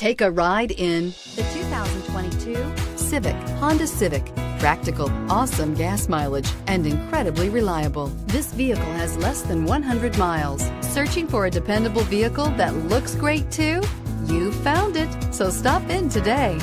Take a ride in the 2022 Civic, Honda Civic. Practical, awesome gas mileage, and incredibly reliable. This vehicle has less than 100 miles. Searching for a dependable vehicle that looks great too? You found it, so stop in today.